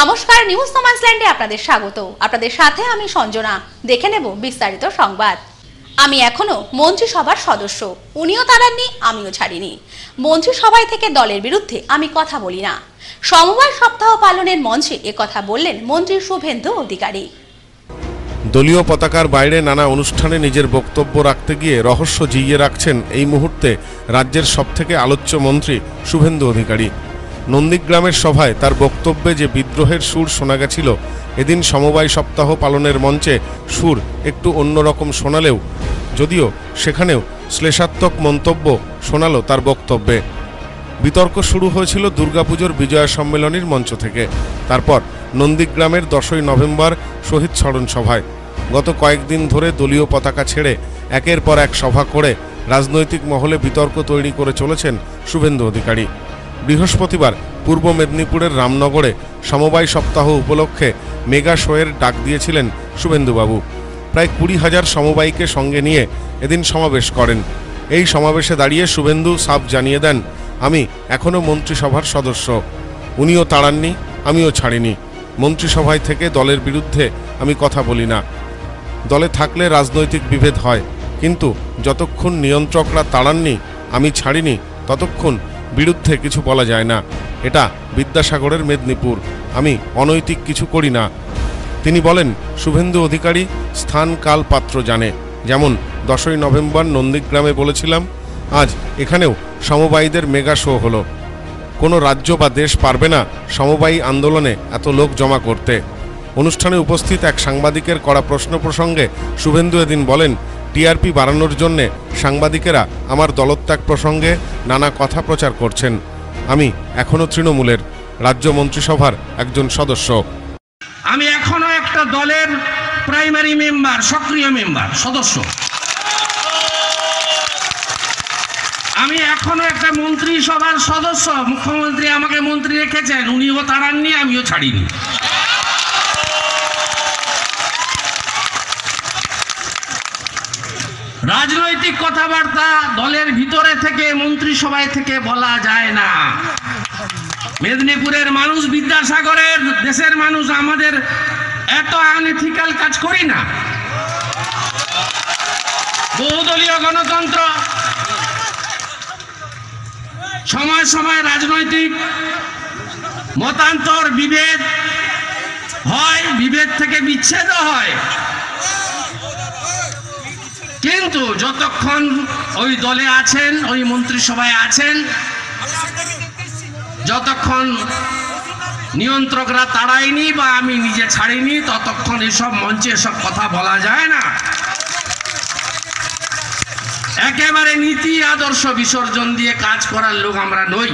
নমস্কার, নিউজ নোম্যান্সল্যান্ডে আপনাদের স্বাগত। আপনাদের সাথে আমি সঞ্জনা। দেখে নেব বিস্তারিত সংবাদ। আমি এখনও মন্ত্রিসভার সদস্য। উনিও তাড়াননি আমিও ছাড়িনি। মন্ত্রিসভায় থেকে দলের বিরুদ্ধে আমি কথা বলি না। সমবায় সপ্তাহ পালনের মঞ্চে কথা বললেন মন্ত্রী শুভেন্দু অধিকারী। দলীয় পতাকার বাইরে নানা অনুষ্ঠানে নিজের বক্তব্য রাখতে গিয়ে রহস্য জিইয়ে রাখছেন এই মুহূর্তে রাজ্যের সবথেকে আলোচ্য মন্ত্রী শুভেন্দু অধিকারী। নন্দীগ্রামের সভায় তার বক্তব্যে যে বিদ্রোহের সুর শোনা গেছিল, এদিন সমবায় সপ্তাহ পালনের মঞ্চে সুর একটু অন্যরকম শোনালেও, যদিও সেখানেও শ্লেষাত্মক মন্তব্য শোনালো তার বক্তব্যে। বিতর্ক শুরু হয়েছিল দুর্গাপুজোর বিজয়া সম্মেলনীর মঞ্চ থেকে। তারপর নন্দীগ্রামের দশই নভেম্বর শহীদ স্মরণ সভায়। গত কয়েকদিন ধরে দলীয় পতাকা ছেড়ে একের পর এক সভা করে রাজনৈতিক মহলে বিতর্ক তৈরি করে চলেছেন শুভেন্দু অধিকারী। বৃহস্পতিবার পূর্ব মেদিনীপুরের রামনগরে সমবায় সপ্তাহ উপলক্ষে মেগা শোয়ের ডাক দিয়েছিলেন শুভেন্দুবাবু। প্রায় কুড়ি হাজার সমবায়ীকে সঙ্গে নিয়ে এদিন সমাবেশ করেন। এই সমাবেশে দাঁড়িয়ে শুভেন্দু সাফ জানিয়ে দেন, আমি এখনও মন্ত্রিসভার সদস্য। উনিও তাড়াননি, আমিও ছাড়িনি। মন্ত্রিসভায় থেকে দলের বিরুদ্ধে আমি কথা বলি না। দলে থাকলে রাজনৈতিক বিভেদ হয়, কিন্তু যতক্ষণ নিয়ন্ত্রকরা তাড়াননি, আমি ছাড়িনি, ততক্ষণ বিরুদ্ধে কিছু বলা যায় না। এটা বিদ্যাসাগরের মেদিনীপুর। আমি অনৈতিক কিছু করি না। তিনি বলেন, শুভেন্দু অধিকারী স্থান কাল পাত্র জানে। যেমন দশই নভেম্বর নন্দীগ্রামে বলেছিলাম, আজ এখানেও সমবায়ীদের মেগা শো হলো। কোনো রাজ্য বা দেশ পারবে না সমবায়ী আন্দোলনে এত লোক জমা করতে। অনুষ্ঠানে উপস্থিত এক সাংবাদিকের করা প্রশ্ন প্রসঙ্গে শুভেন্দু এদিন বলেন টিআরপি বাড়ানোর জন্যে সাংবাদিকেরা আমার দলত্যাগ প্রসঙ্গে নানা কথা প্রচার করছেন। আমি এখনও তৃণমূলের রাজ্য মন্ত্রিসভার একজন সদস্য। আমি এখনও একটা দলের প্রাইমারি মেম্বার, সক্রিয় মেম্বার, সদস্য। আমি এখনও একটা মন্ত্রিসভার সদস্য। মুখ্যমন্ত্রী আমাকে মন্ত্রী রেখেছেন, উনিও তাড়াননি, আমিও ছাড়িনি। রাজনৈতিক কথাবার্তা দলের ভিতরে থেকে, মন্ত্রিসভায় থেকে বলা যায় না। মেদিনীপুরের মানুষ বিদ্যাসাগরের, দেশের মানুষ আমাদের এত আনএথিক্যাল কাজ করি না। বহুদলীয় গণতন্ত্র, সময় সময় রাজনৈতিক মতান্তর বিভেদ হয়, বিভেদ থেকে বিচ্ছেদ হয়। কিন্তু যতক্ষণ ওই দলে আছেন, ওই মন্ত্রিসভায় আছেন, যতক্ষণ নিয়ন্ত্রকরা তাড়ায়নি বা আমি নিজে ছাড়িনি, ততক্ষণ এসব মঞ্চে এসব কথা বলা যায় না। একেবারে নীতি, আদর্শ বিসর্জন দিয়ে কাজ করার লোক আমরা নই।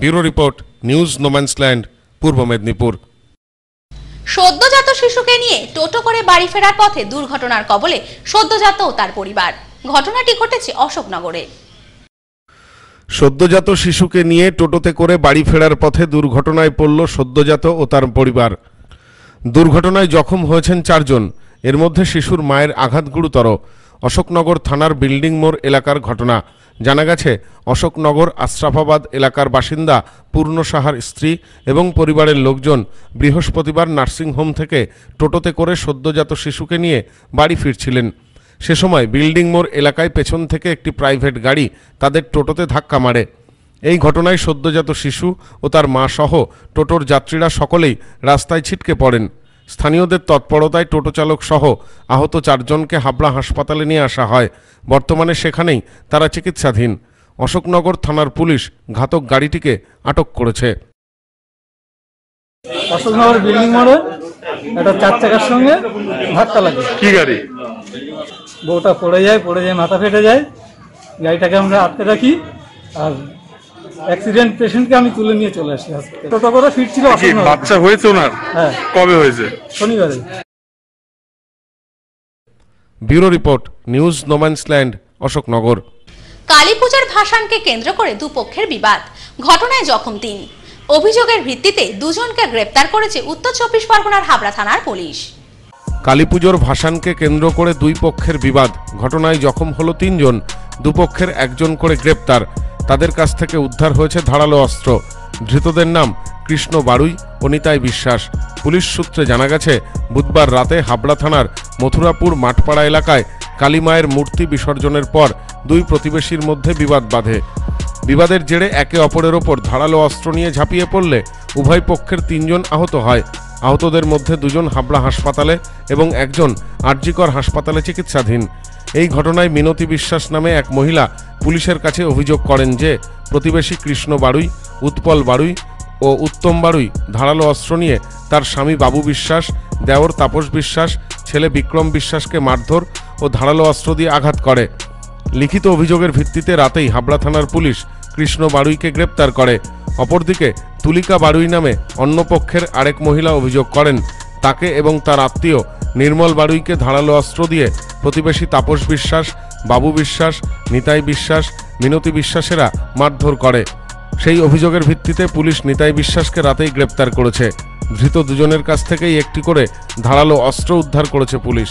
ব্যুরো রিপোর্ট নিউজ নোম্যান্সল্যান্ড, পূর্ব মেদিনীপুর। সদ্যজাত শিশুকে নিয়ে টোটো করে বাড়ি ফেরার পথে দুর্ঘটনার কবলে সদ্যজাত ও তার পরিবার। ঘটনাটি ঘটেছে অশোকনগরে। সদ্যজাত শিশুকে নিয়ে টোটোতে করে বাড়ি ফেরার পথে দুর্ঘটনায় পড়ল সদ্যজাত ও তার পরিবার। দুর্ঘটনায় জখম হয়েছেন চারজন। এর মধ্যে শিশুর মায়ের আঘাত গুরুতর অশোকনগর থানার বিল্ডিং মোড় এলাকার ঘটনা। জানা গেছে, অশোকনগর আশরাফাবাদ এলাকার বাসিন্দা পূর্ণ সাহার স্ত্রী এবং পরিবারের লোকজন বৃহস্পতিবার নার্সিংহোম থেকে টোটোতে করে সদ্যজাত শিশুকে নিয়ে বাড়ি ফিরছিলেন। সে সময় বিল্ডিং মোড় এলাকায় পেছন থেকে একটি প্রাইভেট গাড়ি তাদের টোটোতে ধাক্কা মারে। এই ঘটনায় সদ্যজাত শিশু ও তার মা সহ টোটোর যাত্রীরা সকলেই রাস্তায় ছিটকে পড়েন। স্থানীয়দের তৎপরতায় টোটো চালক সহ আহত চারজনকে হাবড়া হাসপাতালে নিয়ে আসা হয়। বর্তমানে সেখানেই তারা চিকিৎসাধীন। অশোকনগর থানার পুলিশ ঘাতক গাড়িটিকে আটক করেছে। অশোকনগর বিল্ডিং মোড়ে একটা চার চাকার সঙ্গে ধাক্কা লাগে। কি গাড়ি? বউটা পড়ে যায় পড়ে যায় মাথা ফেটে যায়। গাড়িটাকে আমরা আটকে রাখি আর অ্যাক্সিডেন্ট পেশেন্টকে আমি তুলে নিয়ে চলে আসি হসপিটালে টোটো করে ফিরছিল বাচ্চা হয়েছে ওনার? হ্যাঁ। কবে হয়েছে? শনিবারে। Bureau report news no man's land Ashoknagar. Kali পূজার ভাসানকে কেন্দ্র করে দুপক্ষের বিবাদ ঘটনায় জখম তিন। অভিযোগের ভিত্তিতে দুজনকে গ্রেপ্তার করেছে উত্তর চব্বিশ পরগনার হাবড়া থানার পুলিশ। কালীপুজোর ভাসানকে কেন্দ্র করে দুই পক্ষের বিবাদ ঘটনায় জখম হলো তিনজন দুপক্ষের একজন করে গ্রেপ্তার। তাদের কাছ থেকে উদ্ধার হয়েছে ধারালো অস্ত্র। ধৃতদের নাম কৃষ্ণ বাড়ুই ও বিশ্বাস। পুলিশ সূত্রে জানা গেছে, বুধবার রাতে হাবড়া থানার মথুরাপুর মাঠপাড়া এলাকায় কালীমায়ের মূর্তি বিসর্জনের পর দুই প্রতিবেশীর মধ্যে বিবাদ বাঁধে। বিবাদের জেরে একে অপরের ওপর ধারালো অস্ত্র নিয়ে ঝাঁপিয়ে পড়লে উভয় পক্ষের তিনজন আহত হয়। আহতদের মধ্যে দুজন হাবড়া হাসপাতালে এবং একজন আরজিকর হাসপাতালে চিকিৎসাধীন। এই ঘটনায় মিনতি বিশ্বাস নামে এক মহিলা পুলিশের কাছে অভিযোগ করেন যে, প্রতিবেশী কৃষ্ণ বাড়ুই উৎপল বাড়ুই ও উত্তম বাড়ুই ধারালো অস্ত্র নিয়ে তার স্বামী বাবু বিশ্বাস, দেওর তাপস বিশ্বাস, ছেলে বিক্রম বিশ্বাসকে মারধর ও ধারালো অস্ত্র দিয়ে আঘাত করে। লিখিত অভিযোগের ভিত্তিতে রাতেই হাবড়া থানার পুলিশ কৃষ্ণ বাড়ুইকে গ্রেপ্তার করে। অপরদিকে তুলিকা বাড়ুই নামে অন্য পক্ষের আরেক মহিলা অভিযোগ করেন। তাকে এবং তার আত্মীয় নির্মল বাড়ুইকে ধারালো অস্ত্র দিয়ে প্রতিবেশী তাপস বিশ্বাস বাবু বিশ্বাস, নিতাই বিশ্বাস, মিনতি বিশ্বাসেরা মারধর করে। সেই অভিযোগের ভিত্তিতে পুলিশ নিতাই বিশ্বাসকে রাতেই গ্রেপ্তার করেছে। ধৃত দুজনের কাছ থেকেই একটি করে ধারালো অস্ত্র উদ্ধার করেছে police.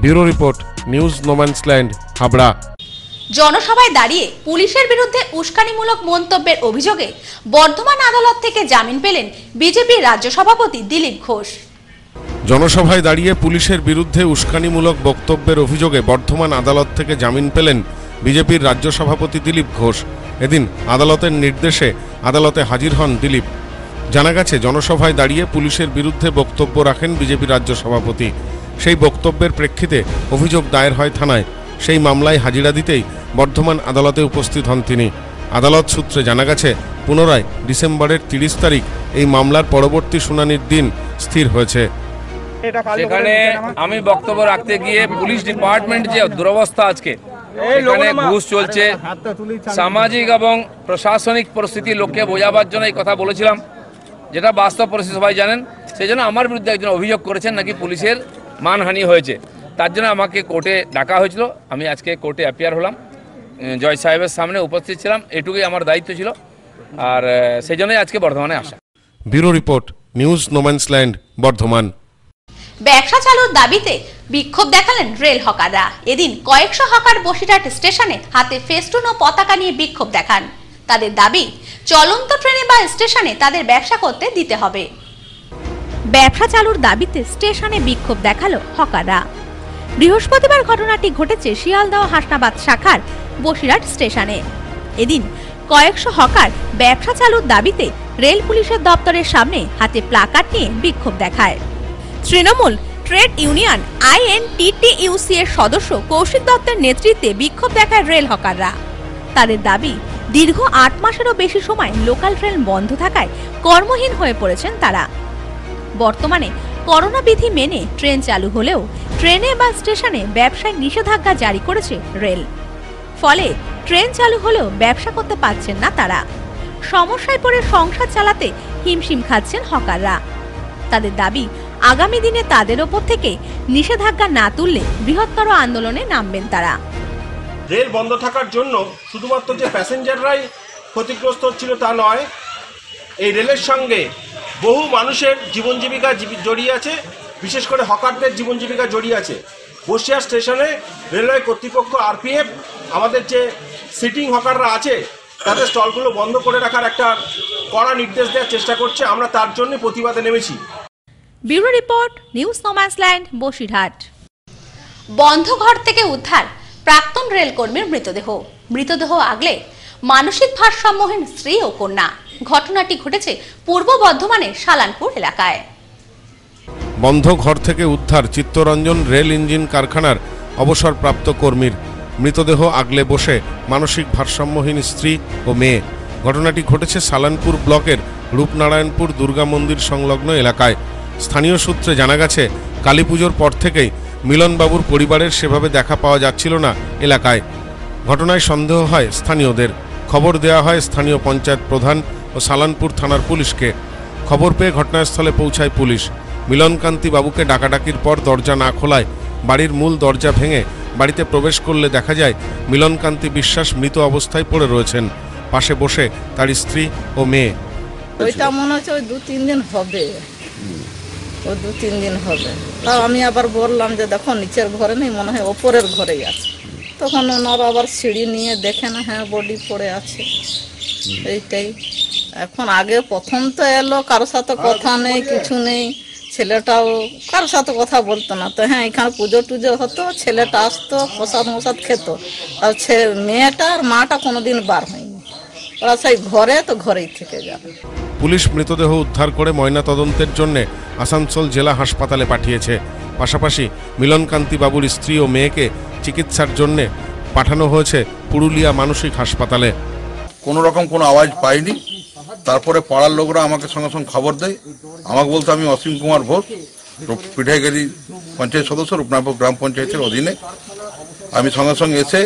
Bureau report, news no man's land Habra. জনসভায় দাঁড়িয়ে পুলিশের বিরুদ্ধে উস্কানিমূলক মন্তব্যের অভিযোগে বর্ধমান আদালত থেকে জামিন পেলেন বিজেপির রাজ্য সভাপতি দিলীপ ঘোষ। জনসভায় দাঁড়িয়ে পুলিশের বিরুদ্ধে উস্কানিমূলক বক্তব্যের অভিযোগে বর্ধমান আদালত থেকে জামিন পেলেন বিজেপির রাজ্য সভাপতি দিলীপ ঘোষ। এদিন আদালতের নির্দেশে আদালতে হাজির হন দিলীপ। জানা গেছে, জনসভায় দাঁড়িয়ে পুলিশের বিরুদ্ধে বক্তব্য রাখেন বিজেপি রাজ্য সভাপতি। সেই বক্তব্যের প্রেক্ষিতে অভিযোগ দায়ের হয় থানায়। সেই মামলায় হাজিরা দিতেই বর্ধমান আদালতে উপস্থিত হন তিনি। আদালত সূত্রে জানা গেছে, পুনরায় ডিসেম্বরের তিরিশ তারিখ এই মামলার পরবর্তী শুনানির দিন স্থির হয়েছে। সেখানে আমি বক্তব্য রাখতে গিয়ে পুলিশ ডিপার্টমেন্ট যে দুরবস্থা আজকে এখানে ঘুষ চলছে। সামাজিক এবং প্রশাসনিক পরিস্থিতি লোককে বোঝাবার জন্য এই কথা বলেছিলাম যেটা বাস্তব পরিস্থিতি সবাই জানেন। সেই জন্য আমার বিরুদ্ধে একজন অভিযোগ করেছেন নাকি পুলিশের মানহানি হয়েছে। তার জন্য আমাকে কোর্টে ডাকা হয়েছিল। আমি আজকে কোর্টে অ্যাপিয়ার হলাম। জয় সাহেবের সামনে উপস্থিত ছিলাম। এটুকুই আমার দায়িত্ব ছিল। আর সেই জন্যই আজকে বর্ধমানে আসা। Bureau report news no man's land Bardhaman. ব্যবসা চালুর দাবিতে বিক্ষোভ দেখালেন রেল হকাররা। এদিন কয়েকশো হকার বসিরহাট স্টেশনে হাতে ফেস্টুন ও পতাকা নিয়ে বিক্ষোভ দেখান। তাদের দাবি, চলন্ত ট্রেনে বা স্টেশনে তাদের ব্যবসা করতে দিতে হবে। ব্যবসা চালুর দাবিতে স্টেশনে বিক্ষোভ দেখাল হকাররা। বৃহস্পতিবার ঘটনাটি ঘটেছে শিয়ালদহ হাসনাবাদ শাখার বসিরহাট স্টেশনে। এদিন কয়েকশো হকার ব্যবসা চালুর দাবিতে রেল পুলিশের দপ্তরের সামনে হাতে প্লাকার্ড নিয়ে বিক্ষোভ দেখায়। তৃণমূল, ট্রেড ইউনিয়ন, আইএনটিটিইউসি এর সদস্য কৌশিক দত্তের নেতৃত্বে বিক্ষোভ দেখায় রেল হকাররা। তাদের দাবি, দীর্ঘ আট মাসেরও বেশি সময় লোকাল ট্রেন বন্ধ থাকায় কর্মহীন হয়ে পড়েছেন তারা। বর্তমানে করোনা বিধি মেনে ট্রেন চালু হলেও ট্রেনে বা স্টেশনে ব্যবসায় নিষেধাজ্ঞা জারি করেছে রেল। ফলে ট্রেন চালু হলেও ব্যবসা করতে পারছেন না তারা। সমস্যায় পড়ে সংসার চালাতে হিমশিম খাচ্ছেন হকাররা। তাদের দাবি আগামী দিনে তাদের ওপর থেকে নিষেধাজ্ঞা না তুললে বৃহত্তর আন্দোলনে নামবেন তারা। রেল বন্ধ থাকার জন্য শুধুমাত্র যে প্যাসেঞ্জাররাই ক্ষতিগ্রস্ত হচ্ছিল তা নয়, এই রেলের সঙ্গে বহু মানুষের জীবন জীবিকা জীবি- জড়িয়ে আছে, বিশেষ করে হকারদের জীবন জীবিকা জড়িয়ে আছে। বসিয়া স্টেশনে রেলওয়ে কর্তৃপক্ষ, আরপিএফ, আমাদের যে সিটিং হকাররা আছে, তাদের স্টলগুলো বন্ধ করে রাখার একটা কড়া নির্দেশ দেওয়ার চেষ্টা করছে। আমরা তার জন্য প্রতিবাদে নেমেছি। Bureau report news no man's land Basirhat. বন্ধ ঘর থেকে উদ্ধার প্রাক্তন রেলকর্মীর মৃতদেহ। মৃতদেহ আগলে মানসিক ভারসাম্যহীন স্ত্রী ও কন্যা। ঘটনাটি ঘটেছে পূর্ব বর্ধমানের সালানপুর এলাকায়। বন্ধ ঘর থেকে উদ্ধার চিত্তরঞ্জন রেল ইঞ্জিন কারখানার অবসরপ্রাপ্ত কর্মীর মৃতদেহ আগলে বসে মানসিক ভারসাম্যহীন স্ত্রী ও মেয়ে। ঘটনাটি ঘটেছে সালানপুর ব্লকের রূপনারায়ণপুর দুর্গা মন্দির সংলগ্ন এলাকায়। স্থানীয় সূত্রে জানা গেছে, কালী পুজোর পর থেকেই মিলনবাবুর পরিবারের সেভাবে দেখা পাওয়া যাচ্ছিল না এলাকায়। ঘটনায় সন্দেহ হয় স্থানীয়দের। খবর দেওয়া হয় স্থানীয় পঞ্চায়েত প্রধান ও সালানপুর থানার পুলিশকে। খবর পেয়ে ঘটনাস্থলে পৌঁছায় পুলিশ। মিলনকান্তি বাবুকে ডাকাডাকির পর দরজা না খোলায় বাড়ির মূল দরজা ভেঙে বাড়িতে প্রবেশ করলে দেখা যায় মিলনকান্তি বিশ্বাস মৃত অবস্থায় পড়ে রয়েছেন। পাশে বসে তার স্ত্রী ও মেয়ে। ওইটা মনে হচ্ছে ওই দু তিন দিন হবে। ও দু তিন দিন হবে। তাও আমি আবার বললাম যে দেখো নিচের ঘরে নেই মনে হয় ওপরের ঘরেই আছে। তখন ওনারা আবার সিঁড়ি নিয়ে দেখে না হ্যাঁ বডি পড়ে আছে। এইটাই। এখন আগে প্রথম তো এলো কারোর সাথে কথা নেই কিছু নেই। ছেলেটাও কারোর সাথে কথা বলতো না। তো হ্যাঁ এখানে পুজো টুজো হতো ছেলেটা আসতো প্রসাদ মশাদ খেত। আর মেয়েটা আর মাটা কোনোদিন বার হয়নি। ওরা সেই ঘরে তো ঘরেই থেকে যাবে। পুলিশ মৃতদেহ উদ্ধার করে ময়নাতদন্তের জন্য আসানসোল জেলা হাসপাতালে পাঠিয়েছে। পাশাপাশি মিলনকান্তি বাবুর স্ত্রী ও মেয়েকে চিকিৎসার জন্য পাঠানো হয়েছে পুরুলিয়া মানসিক হাসপাতালে। কোনো রকম কোনো আওয়াজ পাইনি। তারপরে পাড়ার লোকরা আমাকে সঙ্গে সঙ্গে খবর দেয়। আমাকে বলতে আমি অসীম কুমার ঘোষ পিঠাইগাড়ি পঞ্চায়েত সদস্য, রূপনাথপুর গ্রাম পঞ্চায়েতের অধীনে। আমি সঙ্গে সঙ্গে এসে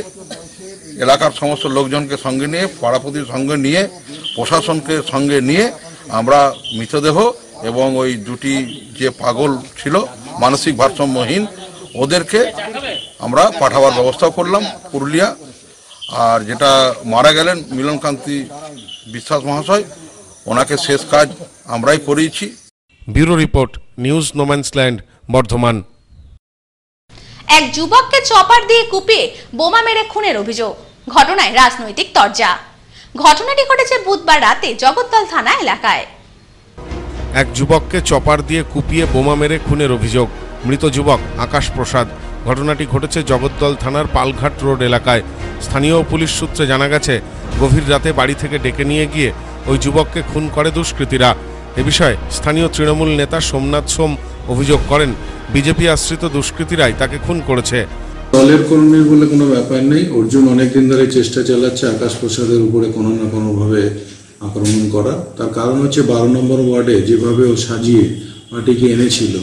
এলাকার সমস্ত লোকজনকে সঙ্গে নিয়ে, পাড়াপতির সঙ্গে নিয়ে, প্রশাসনকে সঙ্গে নিয়ে আমরা মৃতদেহ এবং ওই দুটি যে পাগল ছিল মানসিক ভারসাম্যহীন ওদেরকে আমরা পাঠাবার ব্যবস্থা করলাম পুরুলিয়া। আর যেটা মারা গেলেন মিলনকান্তি বিশ্বাস মহাশয় ওনাকে শেষ কাজ আমরাই করিয়েছি। Bureau report news no man's land Bardhaman. এক যুবককে চপার দিয়ে কুপিয়ে বোমা মেরে খুনের অভিযোগ ঘটনায় রাজনৈতিক তরজা। ঘটনাটি ঘটেছে বুধবার রাতে জগদ্দল থানা এলাকায়। এক যুবককে চপার দিয়ে কুপিয়ে বোমা মেরে খুনের অভিযোগ। মৃত যুবক আকাশ প্রসাদ। ঘটনাটি ঘটেছে জগদ্দল থানার পালঘাট রোড এলাকায়। স্থানীয় পুলিশ সূত্রে জানা গেছে, গভীর রাতে বাড়ি থেকে ডেকে নিয়ে গিয়ে ওই যুবককে খুন করে দুষ্কৃতীরা। এ বিষয়ে স্থানীয় তৃণমূল নেতা সোমনাথ সোম অভিযোগ করেন, বিজেপি আশ্রিত দুষ্কৃতীরাই তাকে খুন করেছে। দলের কর্মীর বলে কোনো ব্যাপার নেই। অর্জুন অনেকদিন ধরে চেষ্টা চালাচ্ছে আকাশ প্রসাদের উপরে কোনো না কোনোভাবে আক্রমণ করা। তার কারণ হচ্ছে বারো নম্বর ওয়ার্ডে যেভাবে ও সাজিয়ে পার্টিকে এনেছিল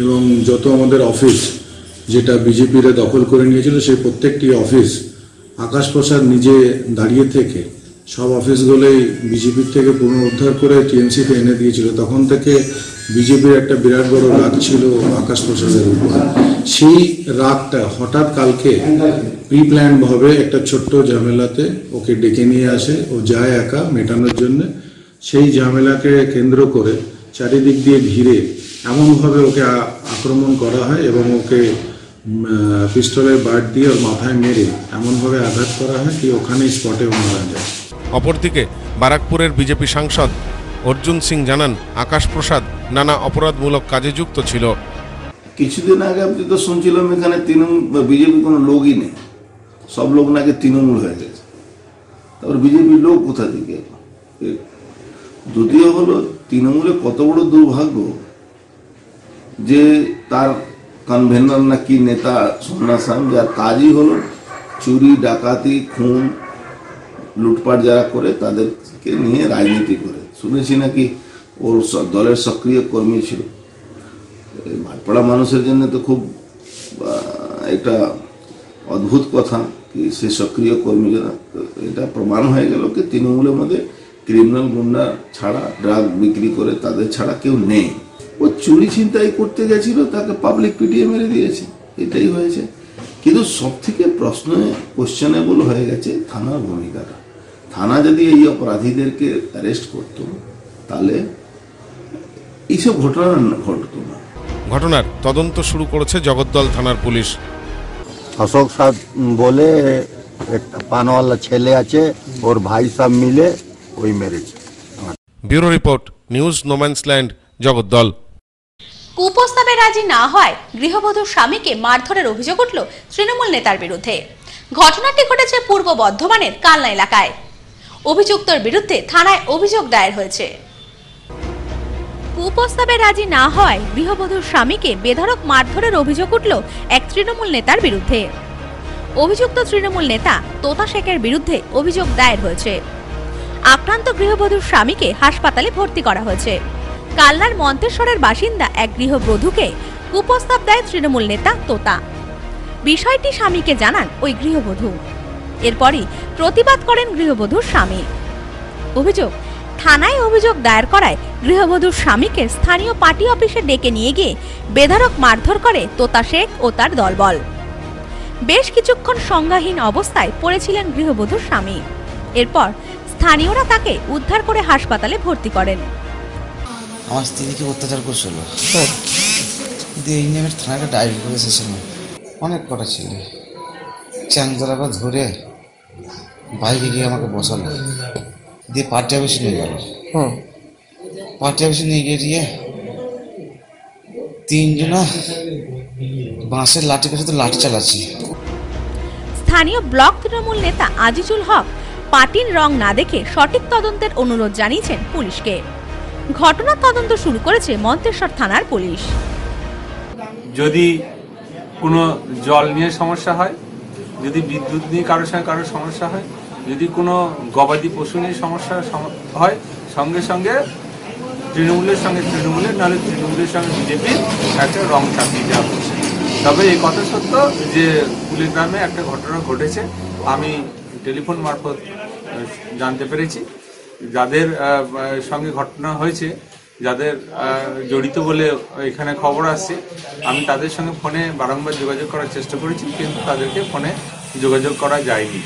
এবং যত আমাদের অফিস যেটা বিজেপিরা দখল করে নিয়েছিল, সেই প্রত্যেকটি অফিস আকাশ প্রসাদ নিজে দাঁড়িয়ে থেকে সব অফিসগুলোই বিজেপির থেকে পুনরুদ্ধার করে টিএমসিতে এনে দিয়েছিল। তখন থেকে বিজেপির একটা বিরাট বড় রাগ ছিল আকাশ প্রসাদের উপর। সেই রাগটা হঠাৎ কালকে প্রি প্ল্যান ভাবে একটা ছোট্ট ঝামেলাতে ওকে ডেকে নিয়ে আসে, ও যায় একা মেটানোর জন্য। সেই ঝামেলাকে কেন্দ্র করে চারিদিক দিয়ে ঘিরে এমনভাবে ওকে আক্রমণ করা হয় এবং ওকে পিস্তলের বাট দিয়ে ওর মাথায় মেরে এমনভাবে আঘাত করা হয় কি ওখানেই স্পটে মারা যায়। অপরদিকে বারাকপুরের বিজেপি সাংসদ অর্জুন সিং জানান আকাশ প্রসাদ নানা অপরাধমূলক কাজে যুক্ত ছিল। কিছুদিন আগে আপনি তো শুনছিলাম এখানে তৃণমূল বিজেপি কোনো লোকই নেই। সব লোক নাকি তৃণমূল হয়ে গেছে। তারপর বিজেপির লোক কোথা থেকে? দ্বিতীয় হলো তৃণমূলে কত বড় দুর্ভাগ্য যে তার কনভেনর না কি নেতা সোমনাথ সাম, যার কাজই হলো চুরি, ডাকাতি, খুন, লুটপাট যারা করে তাদেরকে নিয়ে রাজনীতি করে। শুনেছি নাকি ওর দলের সক্রিয় কর্মী ছিল। ভাটপাড়া মানুষের জন্য তো খুব একটা অদ্ভুত কথা কি সে সক্রিয় কর্মী এটা প্রমাণ হয়ে গেল কি তৃণমূলের মধ্যে ক্রিমিনাল গুন্ডা ছাড়া ড্রাগ বিক্রি করে তাদের ছাড়া কেউ নেই। ও চুরি ছিনতাই করতে গেছিল, তাকে পাবলিক পিটিয়ে মেরে দিয়েছে। এটাই হয়েছে। কিন্তু সব থেকে প্রশ্ন কোশ্চেনেবল হয়ে গেছে থানার ভূমিকাটা। থানা যদি এই অপরাধীদেরকে অ্যারেস্ট করতো তাহলে এইসব ঘটনা ঘটতো না। ঘটনার তদন্ত শুরু করেছে জগদ্দল থানার পুলিশ। অশোক সাদ বলে একটা পানওয়ালা ছেলে আছে ওর ভাই সব মিলে ওই মেরেছে। Bureau report news no man's land Jagaddal. কুপ্রস্তাবে রাজি না হয় গৃহবধূর স্বামীকে মারধরের অভিযোগ উঠল তৃণমূল নেতার বিরুদ্ধে। ঘটনাটি ঘটেছে পূর্ব বর্ধমানের কালনা এলাকায়। অভিযুক্তর বিরুদ্ধে থানায় অভিযোগ দায়ের হয়েছে। কুপ্রস্তাবে রাজি না হয় গৃহবধূর স্বামীকে বেধড়ক মারধরের অভিযোগ উঠল এক তৃণমূল নেতার বিরুদ্ধে। অভিযুক্ত তৃণমূল নেতা তোতা শেখের বিরুদ্ধে অভিযোগ দায়ের হয়েছে। আক্রান্ত গৃহবধূর স্বামীকে হাসপাতালে ভর্তি করা হয়েছে। কাল্লার মন্তেশ্বরের বাসিন্দা এক গৃহবধূকে কুপ্রস্তাব দেয় তৃণমূল নেতা তোতা। বিষয়টি স্বামীকে জানান ওই গৃহবধূ। এরপরই প্রতিবাদ করেন গৃহবধূর স্বামী। অভিযোগ থানায় অভিযোগ দায়ের করায় গৃহবধূর স্বামীকে স্থানীয় পার্টি অফিসে ডেকে নিয়ে গিয়ে বেধারক মারধর করে তোতা শেখ ও তার দলবল। বেশ কিছুক্ষণ সংজ্ঞাহীন অবস্থায় পড়েছিলেন গৃহবধূর স্বামী। এরপর স্থানীয়রা তাকে উদ্ধার করে হাসপাতালে ভর্তি করেন। আমার স্ত্রীকে অত্যাচার করছিল। দিয়ে এই নিয়ে থানাকে ডায়েরি করে এসেছিলাম। অনেক কটা ছেলে। চ্যাংদোলা করে ধরে বাইকে গিয়ে আমাকে বসালো। দিয়ে পার্টি অফিসে নিয়ে গেল। হুম। পার্টি অফিসে নিয়ে গিয়ে দিয়ে তিনজনা বাঁশের লাঠি কাছে তো লাঠি চালাচ্ছি। স্থানীয় ব্লক তৃণমূল নেতা আজিজুল হক পার্টির রং না দেখে সঠিক তদন্তের অনুরোধ জানিয়েছেন পুলিশকে। ঘটনার তদন্ত শুরু করেছে মন্তেশ্বর থানার পুলিশ। যদি কোনো জল নিয়ে সমস্যা হয় যদি বিদ্যুৎ নিয়ে কারোর সঙ্গে কারোর সমস্যা হয় যদি কোনো গবাদি পশু নিয়ে সমস্যা হয়, সঙ্গে সঙ্গে তৃণমূলের সঙ্গে তৃণমূলের, নাহলে তৃণমূলের সঙ্গে বিজেপির একটা রং চাপিয়ে দেওয়া হচ্ছে। তবে এই কথা সত্য যে কুলিগ্রামে একটা ঘটনা ঘটেছে, আমি টেলিফোন মারফত জানতে পেরেছি। যাদের সঙ্গে ঘটনা হয়েছে, যাদের জড়িত বলে এখানে খবর আসছে, আমি তাদের সঙ্গে ফোনে বারংবার যোগাযোগ করার চেষ্টা করেছি, কিন্তু তাদেরকে ফোনে যোগাযোগ করা যায়নি।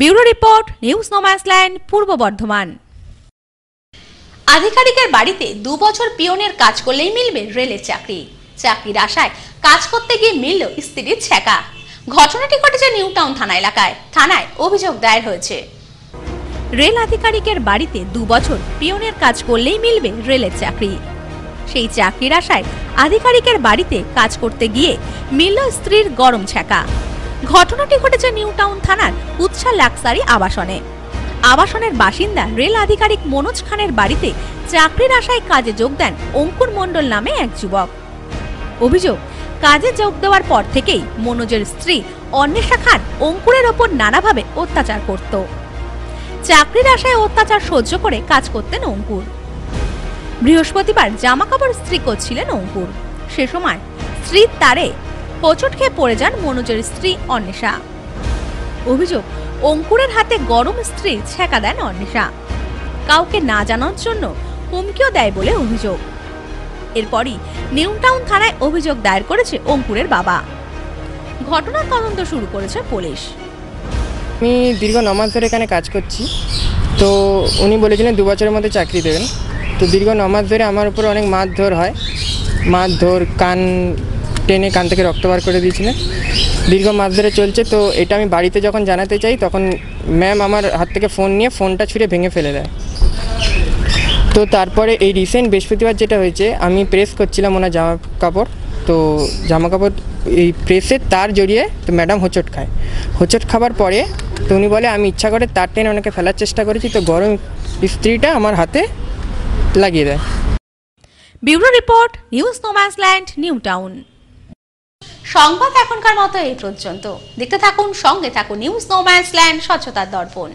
ব্যুরো রিপোর্ট, নিউজ নোম্যান্সল্যান্ড, পূর্ব বর্ধমান। আধিকারিকের বাড়িতে দু বছর পিয়নের কাজ করলেই মিলবে রেলের চাকরি। চাকরির আশায় কাজ করতে গিয়ে মিলল স্ত্রীর ছ্যাঁকা। ঘটনাটি ঘটেছে নিউ টাউন থানা এলাকায়। থানায় অভিযোগ দায়ের হয়েছে। রেল আধিকারিকের বাড়িতে দু বছর পিয়নের কাজ করলেই মিলবে রেলের চাকরি। সেই চাকরির আশায় আধিকারিকের বাড়িতে কাজ করতে গিয়ে মিলল স্ত্রীর গরম ছ্যাঁকা। ঘটনাটি ঘটেছে নিউ টাউন থানার উৎসা লাক্সারি আবাসনে। আবাসনের বাসিন্দা রেল আধিকারিক মনোজ খানের বাড়িতে চাকরির আশায় কাজে যোগ দেন অঙ্কুর মণ্ডল নামে এক যুবক। অভিযোগ, কাজে যোগ দেওয়ার পর থেকেই মনোজের স্ত্রী অন্বেষা খান অঙ্কুরের ওপর নানাভাবে অত্যাচার করত। চাকরির আশায় অত্যাচার সহ্য করে কাজ করতেন অঙ্কুর। বৃহস্পতিবার জামা কাপড় স্ত্রী করছিলেন অঙ্কুর। সে সময় স্ত্রীর তারে হোঁচট খেয়ে পড়ে যান মনোজের স্ত্রী অন্বেষা। অভিযোগ, অঙ্কুরের হাতে গরম স্ত্রী ছেঁকা দেন অন্বেষা। কাউকে না জানার জন্য হুমকিও দেয় বলে অভিযোগ। এরপরই নিউ টাউন থানায় অভিযোগ দায়ের করেছে অঙ্কুরের বাবা। ঘটনার তদন্ত শুরু করেছে পুলিশ। আমি দীর্ঘ ন মাস ধরে এখানে কাজ করছি। তো উনি বলেছিলেন দু বছরের মধ্যে চাকরি দেবেন। তো দীর্ঘ ন মাস ধরে আমার উপর অনেক মারধর হয়। মারধর, কান টেনে কান থেকে রক্ত বার করে দিয়েছিলেন দীর্ঘ মাস ধরে চলছে, তো এটা আমি বাড়িতে যখন জানাতে চাই, তখন ম্যাম আমার হাত থেকে ফোন নিয়ে ফোনটা ছুঁড়ে ভেঙে ফেলে দেয়। তো তারপরে এই রিসেন্ট বৃহস্পতিবার যেটা হয়েছে, আমি প্রেস করছিলাম ওনার জামা কাপড়। তো জামা কাপড়, এই প্রেসের তার জড়িয়ে তো ম্যাডাম হোঁচট খায়। হোঁচট খাবার পরে তো উনি বলে, আমি ইচ্ছা করে তার টেনে ওনাকে ফেলার চেষ্টা করেছি, তো গরম স্ত্রীটা আমার হাতে লাগিয়ে দেয়। Bureau report, news no man's land, New Town. সংবাদ এখনকার মতো এই পর্যন্ত। দেখতে থাকুন সঙ্গে থাকুন নিউজ নোম্যান্সল্যান্ড স্বচ্ছতার দর্পণ।